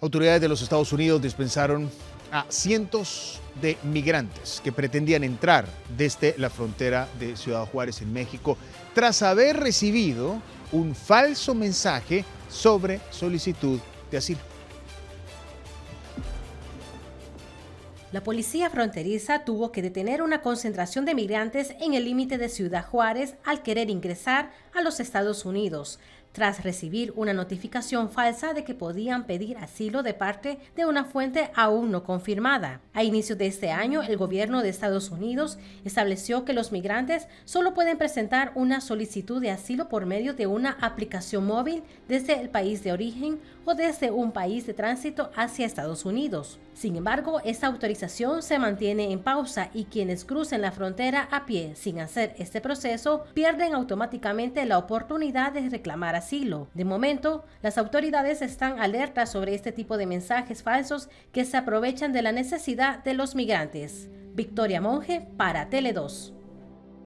Autoridades de los Estados Unidos dispensaron a cientos de migrantes que pretendían entrar desde la frontera de Ciudad Juárez en México tras haber recibido un falso mensaje sobre solicitud de asilo. La policía fronteriza tuvo que detener una concentración de migrantes en el límite de Ciudad Juárez al querer ingresar a los Estados Unidos tras recibir una notificación falsa de que podían pedir asilo de parte de una fuente aún no confirmada. A inicios de este año, el gobierno de Estados Unidos estableció que los migrantes solo pueden presentar una solicitud de asilo por medio de una aplicación móvil desde el país de origen o desde un país de tránsito hacia Estados Unidos. Sin embargo, esta autorización se mantiene en pausa y quienes crucen la frontera a pie sin hacer este proceso pierden automáticamente la oportunidad de reclamar asilo. De momento, las autoridades están alertas sobre este tipo de mensajes falsos que se aprovechan de la necesidad de los migrantes. Victoria Monge para Tele 2.